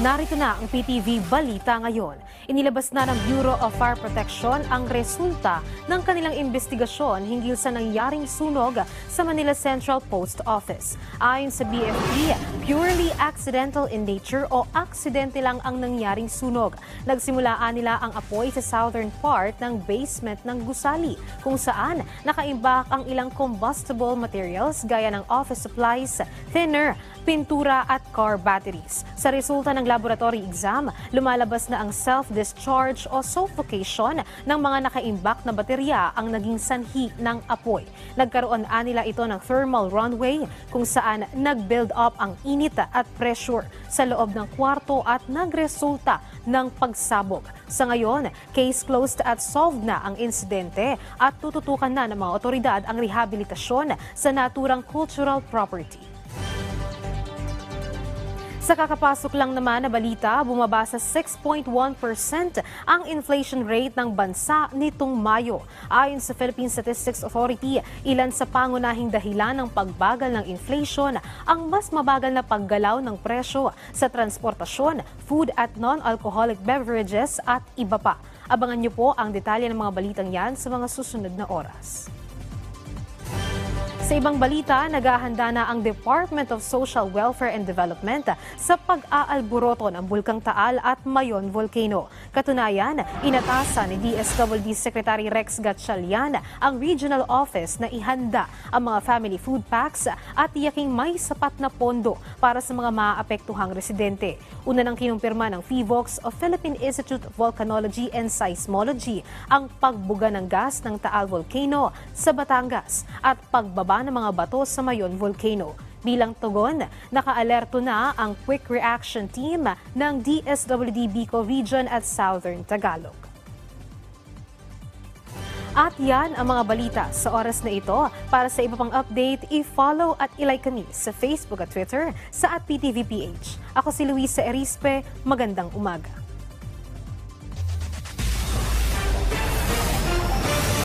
Narito na ang PTV Balita ngayon. Inilabas na ng Bureau of Fire Protection ang resulta ng kanilang investigasyon hinggil sa nangyaring sunog sa Manila Central Post Office. Ayon sa BFP, purely accidental in nature o aksidente lang ang nangyaring sunog. Nagsimulaan nila ang apoy sa southern part ng basement ng gusali kung saan nakaimbak ang ilang combustible materials gaya ng office supplies, thinner, pintura at car batteries. Sa resulta ng laboratory exam, lumalabas na ang self-discharge o suffocation ng mga nakaimbak na baterya ang naging sanhi ng apoy. Nagkaroon anila ito ng thermal runway kung saan nag-build up ang init at pressure sa loob ng kwarto at nagresulta ng pagsabog. Sa ngayon, case closed at solved na ang insidente at tututukan na ng mga otoridad ang rehabilitasyon sa naturang cultural property. Sa kakapasok lang naman na balita, bumaba sa 6.1% ang inflation rate ng bansa nitong Mayo. Ayon sa Philippine Statistics Authority, ilan sa pangunahing dahilan ng pagbagal ng inflation ang mas mabagal na paggalaw ng presyo sa transportasyon, food at non-alcoholic beverages at iba pa. Abangan niyo po ang detalye ng mga balitang yan sa mga susunod na oras. Sa ibang balita, naghahanda na ang Department of Social Welfare and Development sa pag-aalburoto ng Bulkang Taal at Mayon Volcano. Katunayan, inatasan ni DSWD Secretary Rex Gatchalian ang regional office na ihanda ang mga family food packs at tiyaking may sapat na pondo para sa mga maapektuhang residente. Una nang kinumpirma ng FIVOX o Philippine Institute of Volcanology and Seismology ang pagbuga ng gas ng Taal Volcano sa Batangas at pagbaba ng mga bato sa Mayon Volcano. Bilang tugon, nakaalerto na ang Quick Reaction Team ng DSWD Bicol Region at Southern Tagalog. At yan ang mga balita sa oras na ito. Para sa iba pang update, i-follow at ilike kami sa Facebook at Twitter sa at PTVPH. Ako si Luisa Erispe. Magandang umaga.